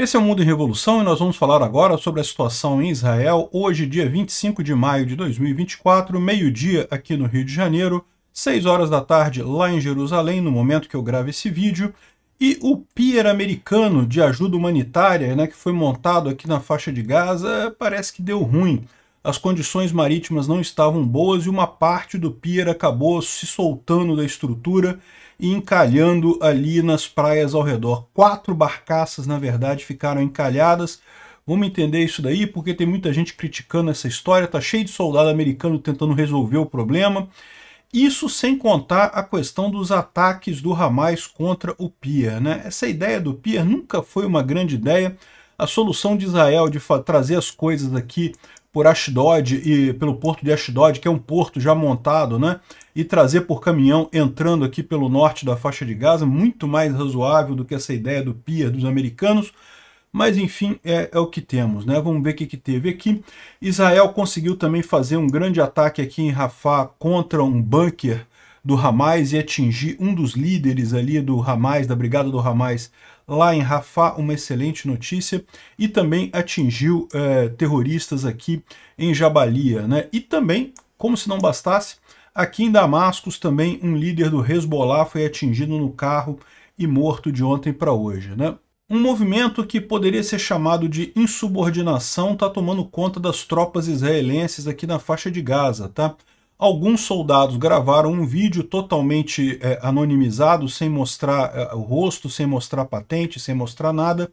Esse é o Mundo em Revolução e nós vamos falar agora sobre a situação em Israel, hoje, dia 25 de maio de 2024, meio-dia aqui no Rio de Janeiro, 6 horas da tarde lá em Jerusalém, no momento que eu gravo esse vídeo, e o pier americano de ajuda humanitária, né, que foi montado aqui na faixa de Gaza, parece que deu ruim. As condições marítimas não estavam boas e uma parte do pier acabou se soltando da estrutura e encalhando ali nas praias ao redor. Quatro barcaças, na verdade, ficaram encalhadas. Vamos entender isso daí, porque tem muita gente criticando essa história, tá cheio de soldado americano tentando resolver o problema. Isso sem contar a questão dos ataques do Hamas contra o Pier. Né? Essa ideia do Pier nunca foi uma grande ideia. A solução de Israel de trazer as coisas aqui por Ashdod e pelo porto de Ashdod, que é um porto já montado, né? E trazer por caminhão entrando aqui pelo norte da faixa de Gaza, muito mais razoável do que essa ideia do pier dos americanos. Mas enfim, é, é o que temos, né? Vamos ver o que, que teve aqui. Israel conseguiu também fazer um grande ataque aqui em Rafah contra um bunker do Hamas e atingir um dos líderes ali do Hamas, da brigada do Hamas, lá em Rafah, uma excelente notícia, e também atingiu é, terroristas aqui em Jabalia. Né? E também, como se não bastasse, aqui em Damascus também um líder do Hezbollah foi atingido no carro e morto de ontem para hoje. Né? Um movimento que poderia ser chamado de insubordinação está tomando conta das tropas israelenses aqui na faixa de Gaza. Tá? Alguns soldados gravaram um vídeo totalmente é, anonimizado, sem mostrar é, o rosto, sem mostrar patente, sem mostrar nada,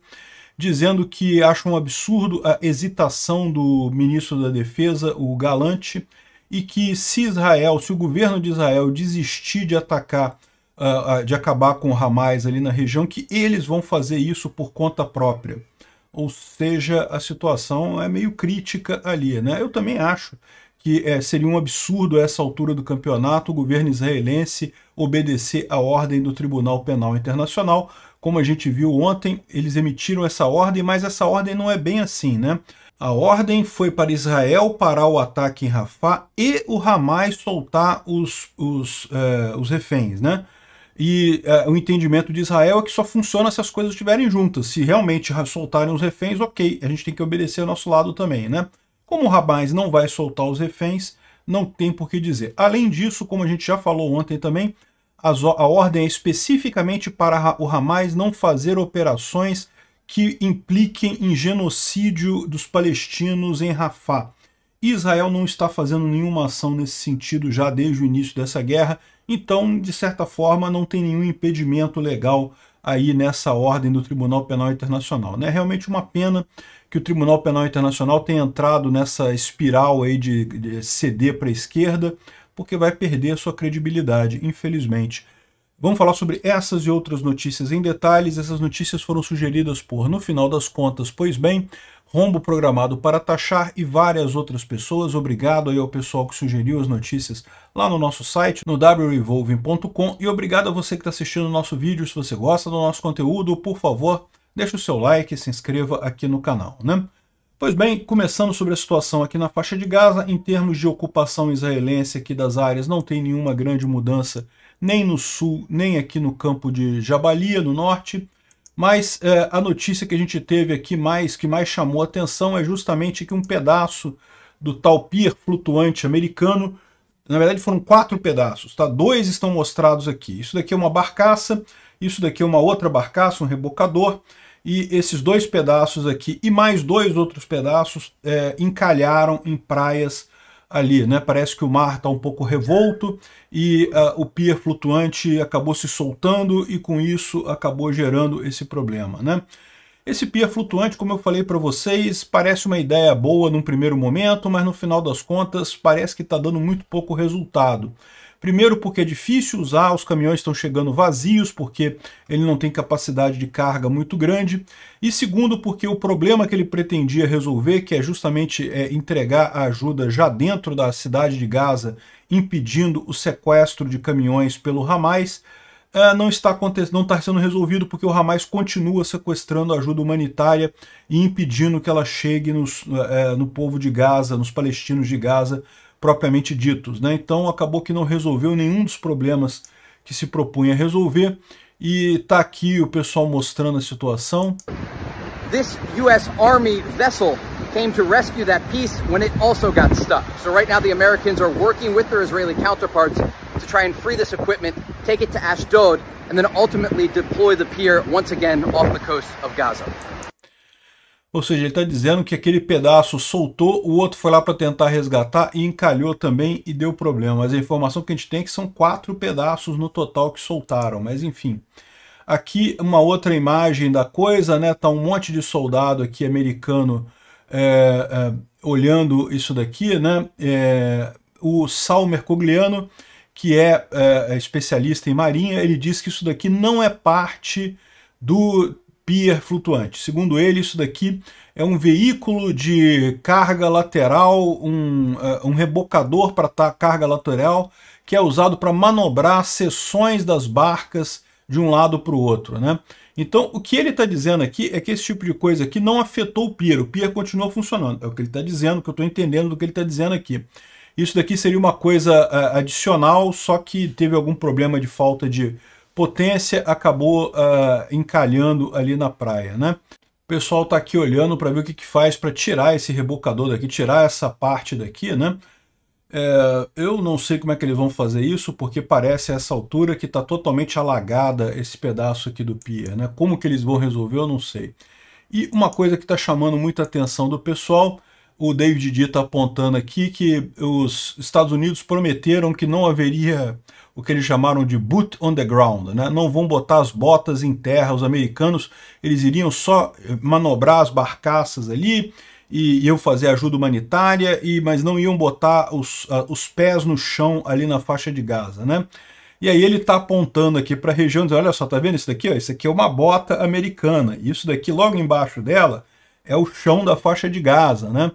dizendo que acham um absurdo a hesitação do ministro da Defesa, o Galante, e que se Israel, se o governo de Israel desistir de atacar, uh, uh, de acabar com o Hamas ali na região, que eles vão fazer isso por conta própria. Ou seja, a situação é meio crítica ali, né? Eu também acho que é, seria um absurdo a essa altura do campeonato o governo israelense obedecer à ordem do Tribunal Penal Internacional. Como a gente viu ontem, eles emitiram essa ordem, mas essa ordem não é bem assim, né? A ordem foi para Israel parar o ataque em Rafah e o Hamas soltar os, os, é, os reféns, né? E é, o entendimento de Israel é que só funciona se as coisas estiverem juntas. Se realmente soltarem os reféns, ok, a gente tem que obedecer ao nosso lado também, né? Como o Hamas não vai soltar os reféns, não tem por que dizer. Além disso, como a gente já falou ontem também, a, ordem é especificamente para o Hamas não fazer operações que impliquem em genocídio dos palestinos em Rafah. Israel não está fazendo nenhuma ação nesse sentido já desde o início dessa guerra, então, de certa forma, não tem nenhum impedimento legal aí nessa ordem do Tribunal Penal Internacional. É né? realmente uma pena que o Tribunal Penal Internacional tenha entrado nessa espiral aí de, de ceder para a esquerda, porque vai perder sua credibilidade, infelizmente. Vamos falar sobre essas e outras notícias em detalhes. Essas notícias foram sugeridas por, no final das contas, pois bem, Rombo Programado para Taxar e várias outras pessoas. Obrigado aí ao pessoal que sugeriu as notícias lá no nosso site, no wrevolving.com. E obrigado a você que está assistindo o nosso vídeo. Se você gosta do nosso conteúdo, por favor, deixe o seu like e se inscreva aqui no canal. Né? Pois bem, começando sobre a situação aqui na faixa de Gaza, em termos de ocupação israelense aqui das áreas, não tem nenhuma grande mudança nem no sul, nem aqui no campo de Jabalia, no norte. Mas é, a notícia que a gente teve aqui mais, que mais chamou atenção é justamente que um pedaço do tal pier flutuante americano, na verdade foram quatro pedaços, tá? Dois estão mostrados aqui. Isso daqui é uma barcaça, isso daqui é uma outra barcaça, um rebocador, e esses dois pedaços aqui e mais dois outros pedaços é, encalharam em praias ali, né? Parece que o mar está um pouco revolto e uh, o pier flutuante acabou se soltando e com isso acabou gerando esse problema, né? Esse pier flutuante, como eu falei para vocês, parece uma ideia boa num primeiro momento, mas no final das contas parece que está dando muito pouco resultado. Primeiro porque é difícil usar, os caminhões estão chegando vazios porque ele não tem capacidade de carga muito grande. E segundo porque o problema que ele pretendia resolver, que é justamente é, entregar a ajuda já dentro da cidade de Gaza, impedindo o sequestro de caminhões pelo Hamas, é, não está acontecendo, não está sendo resolvido porque o Hamas continua sequestrando ajuda humanitária e impedindo que ela chegue nos, é, no povo de Gaza, nos palestinos de Gaza, propriamente ditos. Né? Então acabou que não resolveu nenhum dos problemas que se propunha resolver. E está aqui o pessoal mostrando a situação. this U.S. Army vessel came to rescue that piece when it also got stuck. So right now the Americans are working with their Israeli counterparts to try and free this equipment, take it to Ashdod, and then ultimately deploy the pier once again off the coast of Gaza. Ou seja, ele está dizendo que aquele pedaço soltou, o outro foi lá para tentar resgatar e encalhou também e deu problema. Mas a informação que a gente tem é que são quatro pedaços no total que soltaram. Mas enfim, aqui uma outra imagem da coisa, né? Tá um monte de soldado aqui americano é, é, olhando isso daqui, né? É, o Sal Mercogliano, que é, é, especialista em marinha, ele diz que isso daqui não é parte do pier flutuante. Segundo ele, isso daqui é um veículo de carga lateral, um, uh, um rebocador para carga lateral, que é usado para manobrar seções das barcas de um lado para o outro. Né? Então, o que ele está dizendo aqui é que esse tipo de coisa aqui não afetou o pier, o pier continua funcionando. É o que ele está dizendo, que eu estou entendendo do que ele está dizendo aqui. Isso daqui seria uma coisa uh, adicional, só que teve algum problema de falta de potência acabou uh, encalhando ali na praia, né? O pessoal está aqui olhando para ver o que, que faz para tirar esse rebocador daqui, tirar essa parte daqui, né? É, eu não sei como é que eles vão fazer isso, porque parece a essa altura que está totalmente alagada esse pedaço aqui do pier, né? Como que eles vão resolver, eu não sei. E uma coisa que está chamando muita atenção do pessoal, o David D está apontando aqui que os Estados Unidos prometeram que não haveria o que eles chamaram de boot on the ground, né? não vão botar as botas em terra, os americanos eles iriam só manobrar as barcaças ali e iam fazer ajuda humanitária, e mas não iam botar os, os pés no chão ali na faixa de Gaza, né? E aí ele está apontando aqui para a região, dizendo, olha só, tá vendo isso daqui? Ó? Isso aqui é uma bota americana, isso daqui logo embaixo dela é o chão da faixa de Gaza, né?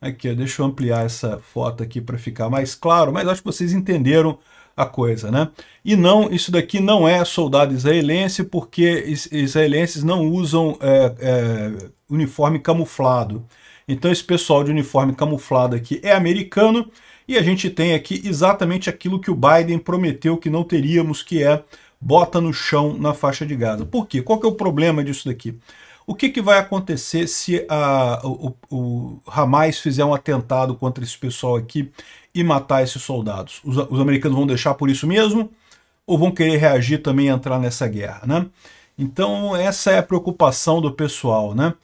Aqui, ó, deixa eu ampliar essa foto aqui para ficar mais claro, mas acho que vocês entenderam a coisa, né? E não, isso daqui não é soldado israelense, porque israelenses não usam é, é, uniforme camuflado. Então esse pessoal de uniforme camuflado aqui é americano, e a gente tem aqui exatamente aquilo que o Biden prometeu que não teríamos, que é bota no chão na faixa de Gaza. Por quê? Qual que é o problema disso daqui? O que, que vai acontecer se a, o, o Hamas fizer um atentado contra esse pessoal aqui e matar esses soldados? Os, os, americanos vão deixar por isso mesmo? Ou vão querer reagir também e entrar nessa guerra? Né? Então, essa é a preocupação do pessoal. Né?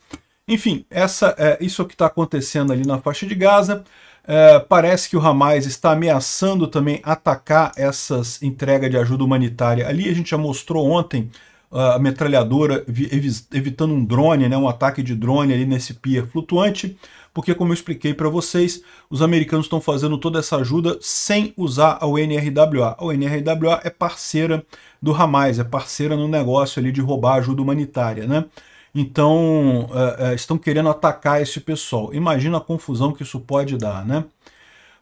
Enfim, essa, é, isso é o que está acontecendo ali na faixa de Gaza. É, parece que o Hamas está ameaçando também atacar essas entregas de ajuda humanitária ali. A gente já mostrou ontem a metralhadora evitando um drone, né, um ataque de drone ali nesse pier flutuante, porque como eu expliquei para vocês, os americanos estão fazendo toda essa ajuda sem usar a UNRWA. A UNRWA é parceira do Hamas, é parceira no negócio ali de roubar ajuda humanitária, né? Então, é, é, estão querendo atacar esse pessoal. Imagina a confusão que isso pode dar, né?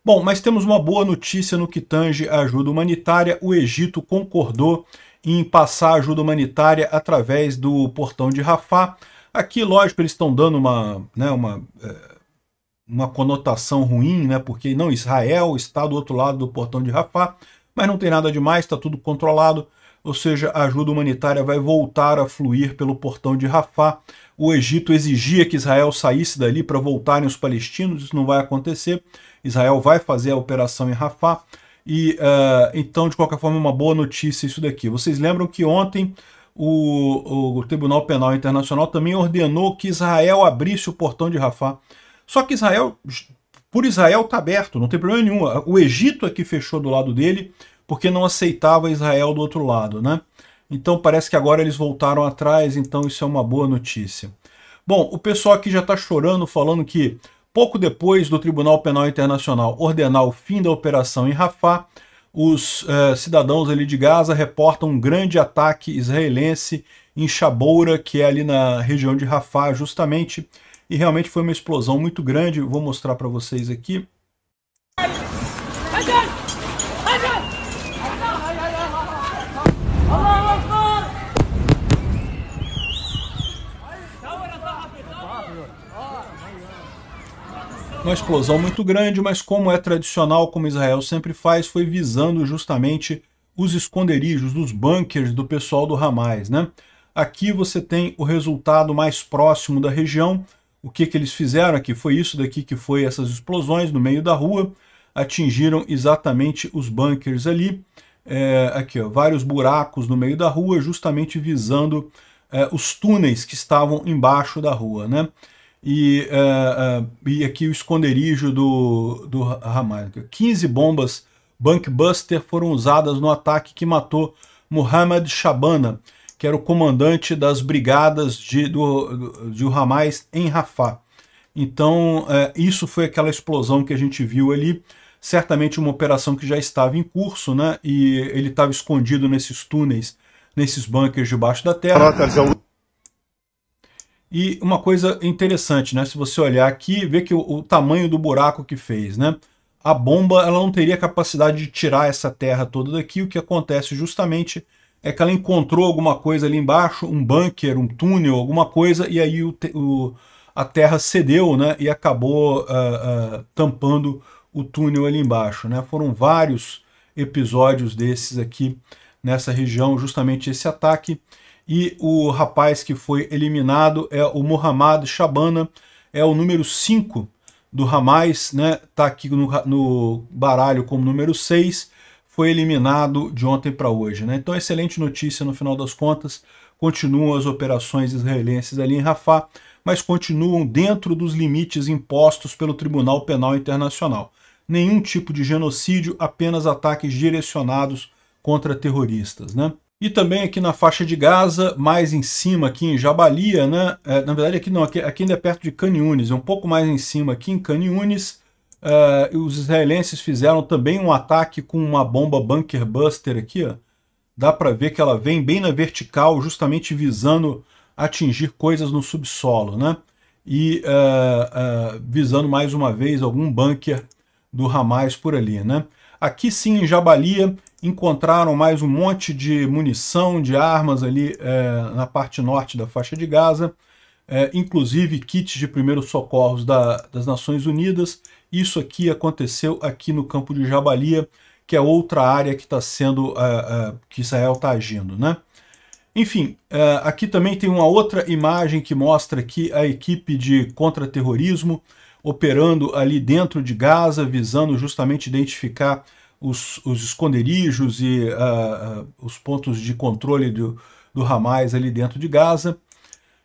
Bom, mas temos uma boa notícia no que tange a ajuda humanitária. O Egito concordou em passar ajuda humanitária através do portão de Rafah. Aqui, lógico, eles estão dando uma, né, uma, é, uma conotação ruim, né, porque não, Israel está do outro lado do portão de Rafah, mas não tem nada demais, está tudo controlado, ou seja, a ajuda humanitária vai voltar a fluir pelo portão de Rafah. O Egito exigia que Israel saísse dali para voltarem os palestinos, isso não vai acontecer. Israel vai fazer a operação em Rafah. E uh, então, de qualquer forma, é uma boa notícia isso daqui. Vocês lembram que ontem o, o, Tribunal Penal Internacional também ordenou que Israel abrisse o portão de Rafah. Só que Israel, por Israel, está aberto, não tem problema nenhum. O Egito é que fechou do lado dele porque não aceitava Israel do outro lado, né? Então parece que agora eles voltaram atrás, então isso é uma boa notícia. Bom, o pessoal aqui já está chorando, falando que Pouco depois do Tribunal Penal Internacional ordenar o fim da operação em Rafah, os eh, cidadãos ali de Gaza reportam um grande ataque israelense em Shaboura, que é ali na região de Rafah, justamente, e realmente foi uma explosão muito grande. Vou mostrar para vocês aqui. Uma explosão muito grande, mas como é tradicional, como Israel sempre faz, foi visando justamente os esconderijos, os bunkers do pessoal do Hamas, né? Aqui você tem o resultado mais próximo da região. O que, que eles fizeram aqui? Foi isso daqui que foi essas explosões no meio da rua. Atingiram exatamente os bunkers ali. É, aqui, ó, vários buracos no meio da rua, justamente visando é, os túneis que estavam embaixo da rua, né? E, é, é e aqui o esconderijo do, do Hamas. 15 bombas Bunkbuster foram usadas no ataque que matou Muhammad Shabana, que era o comandante das brigadas de, do, de Hamas em Rafah. Então, é, isso foi aquela explosão que a gente viu ali, certamente uma operação que já estava em curso, né? E ele estava escondido nesses túneis, nesses bunkers debaixo da terra. E uma coisa interessante, né? Se você olhar aqui, ver que o, o tamanho do buraco que fez, né? a bomba ela não teria capacidade de tirar essa terra toda daqui. O que acontece justamente é que ela encontrou alguma coisa ali embaixo, um bunker, um túnel, alguma coisa, e aí o, o a terra cedeu né, e acabou uh, uh, tampando o túnel ali embaixo. Né? Foram vários episódios desses aqui nessa região, justamente esse ataque. E o rapaz que foi eliminado é o Muhammad Shabana, é o número 5 do Hamas, né, tá aqui no, no baralho como número 6, foi eliminado de ontem para hoje. Né? Então, excelente notícia no final das contas. Continuam as operações israelenses ali em Rafah, mas continuam dentro dos limites impostos pelo Tribunal Penal Internacional. Nenhum tipo de genocídio, apenas ataques direcionados contra terroristas. Né? E também aqui na faixa de Gaza, mais em cima aqui em Jabalia, né? É, na verdade aqui não, aqui, aqui, ainda é perto de Caniunes, é um pouco mais em cima aqui em Caniunes. É, os israelenses fizeram também um ataque com uma bomba Bunker Buster aqui, ó. Dá para ver que ela vem bem na vertical, justamente visando atingir coisas no subsolo, né? E uh, uh, visando mais uma vez algum bunker do Hamas por ali, né? Aqui sim, em Jabalia, encontraram mais um monte de munição, de armas ali é, na parte norte da faixa de Gaza, é, inclusive kits de primeiros socorros da, das Nações Unidas. Isso aqui aconteceu aqui no campo de Jabalia, que é outra área que está sendo, é, é, que Israel está agindo, né? Enfim, é, aqui também tem uma outra imagem que mostra aqui a equipe de contra-terrorismo operando ali dentro de Gaza, visando justamente identificar os, os esconderijos e uh, uh, os pontos de controle do, do Hamas ali dentro de Gaza.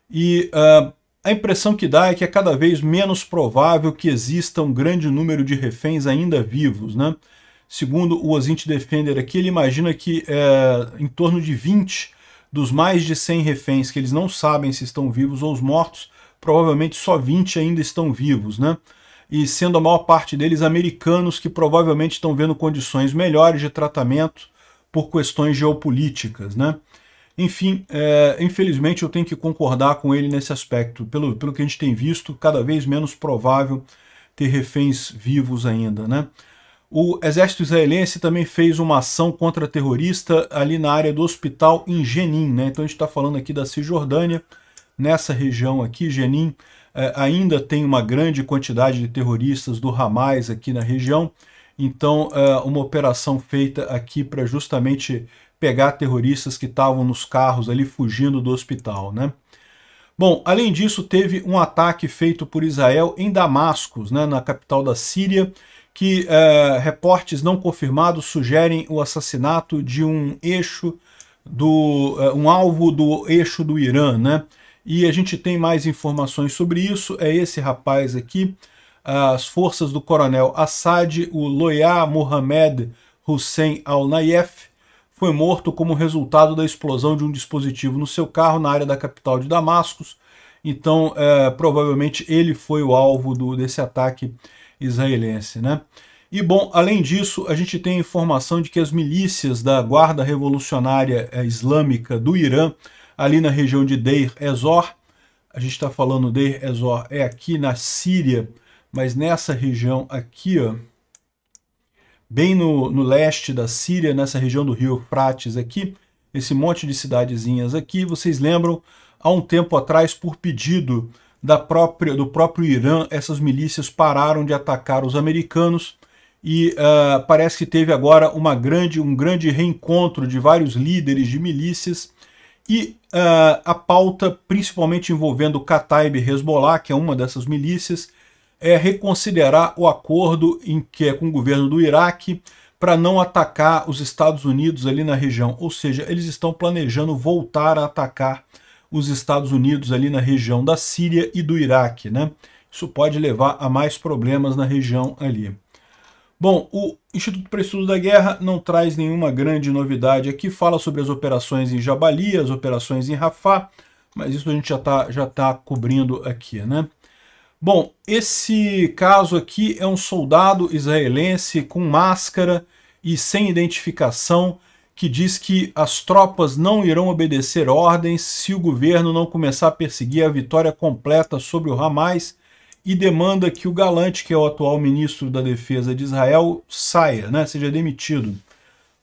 E uh, a impressão que dá é que é cada vez menos provável que exista um grande número de reféns ainda vivos. Né? Segundo o Ozint Defender aqui, ele imagina que é, em torno de 20 dos mais de 100 reféns que eles não sabem se estão vivos ou mortos, provavelmente só 20 ainda estão vivos. Né? E sendo a maior parte deles americanos que provavelmente estão vendo condições melhores de tratamento por questões geopolíticas, né? Enfim, é, infelizmente eu tenho que concordar com ele nesse aspecto. Pelo, pelo que a gente tem visto, cada vez menos provável ter reféns vivos ainda, né? O exército israelense também fez uma ação contra terrorista ali na área do hospital em Jenin, né? Então a gente está falando aqui da Cisjordânia, nessa região aqui, Jenin, é, ainda tem uma grande quantidade de terroristas do Hamas aqui na região, então é, uma operação feita aqui para justamente pegar terroristas que estavam nos carros ali fugindo do hospital, né? Bom, além disso, teve um ataque feito por Israel em Damascus, né, na capital da Síria, que é, reportes não confirmados sugerem o assassinato de um eixo do é, um alvo do eixo do Irã, né? E a gente tem mais informações sobre isso. É esse rapaz aqui, as forças do coronel Assad, o Loya Mohamed Hussein al-Nayef, foi morto como resultado da explosão de um dispositivo no seu carro na área da capital de Damascus. Então, é, provavelmente ele foi o alvo do, desse ataque israelense. Né? E, bom, além disso, a gente tem informação de que as milícias da Guarda Revolucionária é, Islâmica do Irã ali na região de Deir Ezor. A gente está falando Deir Ezor é aqui na Síria, mas nessa região aqui, ó, bem no, no leste da Síria, nessa região do rio Frates aqui, esse monte de cidadezinhas aqui, vocês lembram, há um tempo atrás, por pedido da própria, do próprio Irã, essas milícias pararam de atacar os americanos e uh, parece que teve agora uma grande, um grande reencontro de vários líderes de milícias e uh, a pauta, principalmente envolvendo Kataib e Hezbollah, que é uma dessas milícias, é reconsiderar o acordo em que é com o governo do Iraque para não atacar os Estados Unidos ali na região. Ou seja, eles estão planejando voltar a atacar os Estados Unidos ali na região da Síria e do Iraque. Né? Isso pode levar a mais problemas na região ali. Bom, o Instituto para Estudo da Guerra não traz nenhuma grande novidade aqui, fala sobre as operações em Jabali, as operações em Rafah, mas isso a gente já está já tá cobrindo aqui, né? Bom, esse caso aqui é um soldado israelense com máscara e sem identificação que diz que as tropas não irão obedecer ordens se o governo não começar a perseguir a vitória completa sobre o Hamas e demanda que o Galante, que é o atual ministro da Defesa de Israel, saia, né, seja demitido.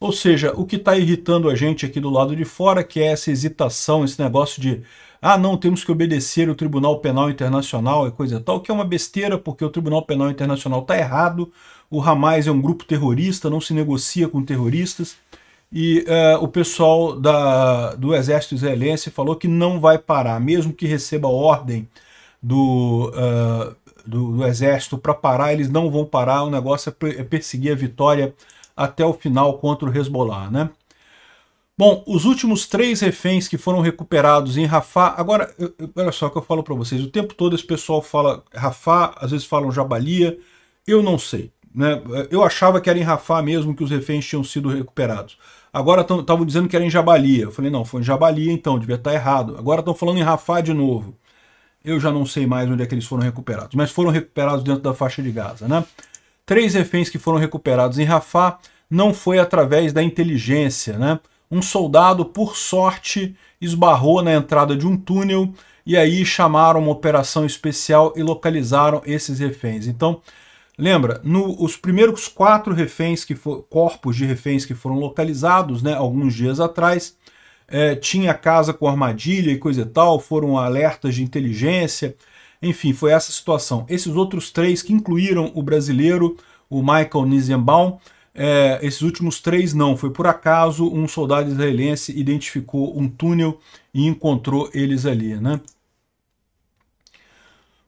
Ou seja, o que está irritando a gente aqui do lado de fora, que é essa hesitação, esse negócio de ah, não, temos que obedecer o Tribunal Penal Internacional e coisa tal, que é uma besteira, porque o Tribunal Penal Internacional está errado, o Hamas é um grupo terrorista, não se negocia com terroristas, e uh, o pessoal da, do exército israelense falou que não vai parar, mesmo que receba ordem do, uh, do, do, exército para parar, eles não vão parar, o negócio é, é perseguir a vitória até o final contra o Hezbollah, né? Bom, os últimos três reféns que foram recuperados em Rafah, agora, eu, eu, olha só o que eu falo para vocês, o tempo todo esse pessoal fala Rafah, às vezes falam Jabalia, eu não sei, né? Eu achava que era em Rafah mesmo que os reféns tinham sido recuperados. Agora estavam dizendo que era em Jabalia. Eu falei, não, foi em Jabalia então, devia estar errado. Agora estão falando em Rafah de novo eu já não sei mais onde é que eles foram recuperados, mas foram recuperados dentro da faixa de Gaza. Né? Três reféns que foram recuperados em Rafah não foi através da inteligência. Né? Um soldado, por sorte, esbarrou na entrada de um túnel e aí chamaram uma operação especial e localizaram esses reféns. Então, lembra, no, os primeiros quatro reféns que for, corpos de reféns que foram localizados, né, alguns dias atrás, é, tinha casa com armadilha e coisa e tal, foram alertas de inteligência, enfim, foi essa situação. Esses outros três, que incluíram o brasileiro, o Michael Nizenbaum, é, esses últimos três não, foi por acaso um soldado israelense identificou um túnel e encontrou eles ali, né?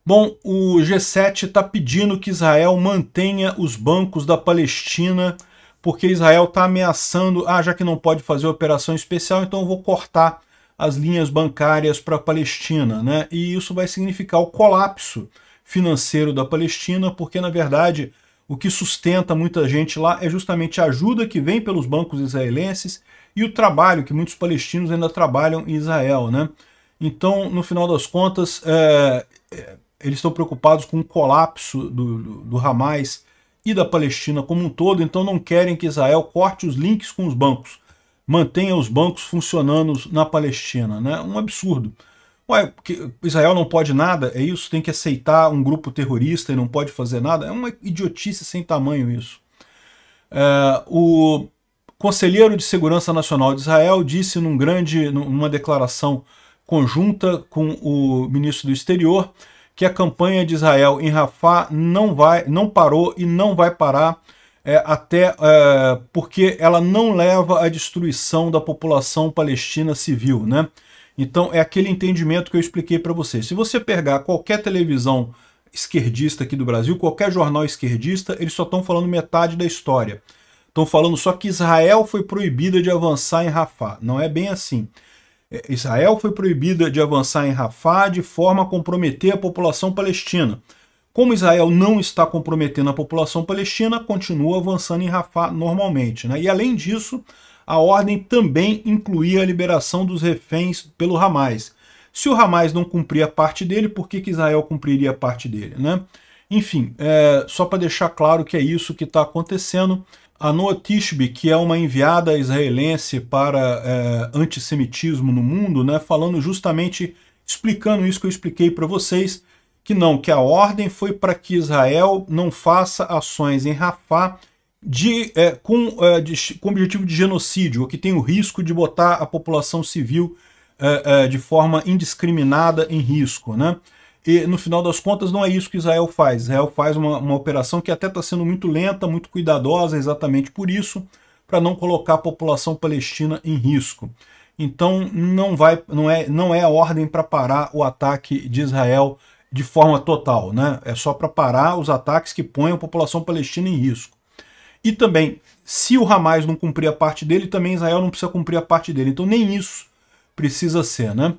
Bom, o G7 está pedindo que Israel mantenha os bancos da Palestina porque Israel está ameaçando, ah, já que não pode fazer operação especial, então eu vou cortar as linhas bancárias para a Palestina, né? E isso vai significar o colapso financeiro da Palestina, porque na verdade o que sustenta muita gente lá é justamente a ajuda que vem pelos bancos israelenses e o trabalho que muitos palestinos ainda trabalham em Israel, né? Então, no final das contas, é, eles estão preocupados com o colapso do, do, do Hamas e da Palestina como um todo, então não querem que Israel corte os links com os bancos, mantenha os bancos funcionando na Palestina. Né? Um absurdo. Ué, Israel não pode nada? É isso? Tem que aceitar um grupo terrorista e não pode fazer nada? É uma idiotice sem tamanho isso. É, o Conselheiro de Segurança Nacional de Israel disse num grande, numa declaração conjunta com o ministro do Exterior que a campanha de Israel em Rafah não, vai, não parou e não vai parar é, até é, porque ela não leva à destruição da população palestina civil, né? Então é aquele entendimento que eu expliquei para vocês. Se você pegar qualquer televisão esquerdista aqui do Brasil, qualquer jornal esquerdista, eles só estão falando metade da história. Estão falando só que Israel foi proibida de avançar em Rafah. Não é bem assim. É, Israel foi proibida de avançar em Rafah de forma a comprometer a população palestina. Como Israel não está comprometendo a população palestina, continua avançando em Rafah normalmente. Né? E além disso, a ordem também incluía a liberação dos reféns pelo Hamas. Se o Hamas não cumprir a parte dele, por que, que Israel cumpriria a parte dele? Né? Enfim, é, só para deixar claro que é isso que está acontecendo. A Noa Tishby, que é uma enviada israelense para é, antissemitismo no mundo, né, falando justamente, explicando isso que eu expliquei para vocês, que não, que a ordem foi para que Israel não faça ações em Rafah de, é, com, é, de, com objetivo de genocídio, ou que tem o risco de botar a população civil é, é, de forma indiscriminada em risco. Né? E no final das contas não é isso que Israel faz. Israel faz uma, uma operação que até está sendo muito lenta, muito cuidadosa, exatamente por isso, para não colocar a população palestina em risco. Então não vai, não é, não é a ordem para parar o ataque de Israel de forma total, né? É só para parar os ataques que põem a população palestina em risco. E também, se o Hamas não cumprir a parte dele, também Israel não precisa cumprir a parte dele. Então nem isso precisa ser, né?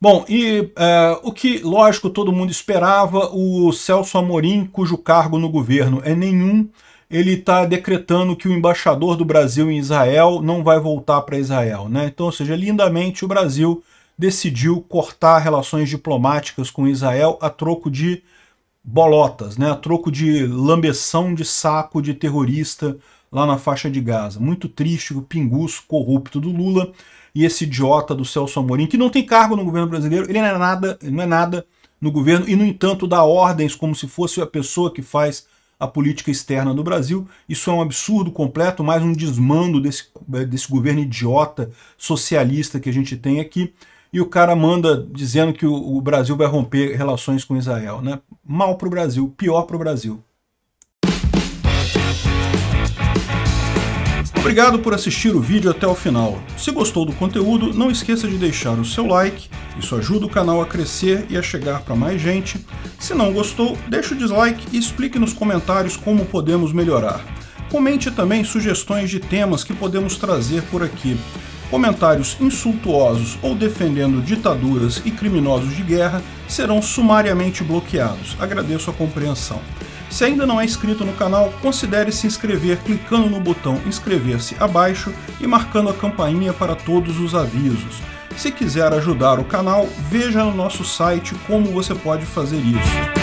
Bom, e é, o que, lógico, todo mundo esperava, o Celso Amorim, cujo cargo no governo é nenhum, ele está decretando que o embaixador do Brasil em Israel não vai voltar para Israel. Né? Então, ou seja, lindamente o Brasil decidiu cortar relações diplomáticas com Israel a troco de bolotas, né? a troco de lambeção de saco de terrorista lá na faixa de Gaza. Muito triste o pinguço corrupto do Lula e esse idiota do Celso Amorim, que não tem cargo no governo brasileiro, ele não é nada, não é nada no governo e, no entanto, dá ordens como se fosse a pessoa que faz a política externa do Brasil. Isso é um absurdo completo, mais um desmando desse, desse governo idiota socialista que a gente tem aqui. E o cara manda dizendo que o, o Brasil vai romper relações com Israel. Né? Mal para o Brasil, pior para o Brasil. Obrigado por assistir o vídeo até o final. Se gostou do conteúdo, não esqueça de deixar o seu like, isso ajuda o canal a crescer e a chegar para mais gente. Se não gostou, deixe o dislike e explique nos comentários como podemos melhorar. Comente também sugestões de temas que podemos trazer por aqui. Comentários insultuosos ou defendendo ditaduras e criminosos de guerra serão sumariamente bloqueados. Agradeço a compreensão. Se ainda não é inscrito no canal, considere se inscrever clicando no botão inscrever-se abaixo e marcando a campainha para todos os avisos. Se quiser ajudar o canal, veja no nosso site como você pode fazer isso.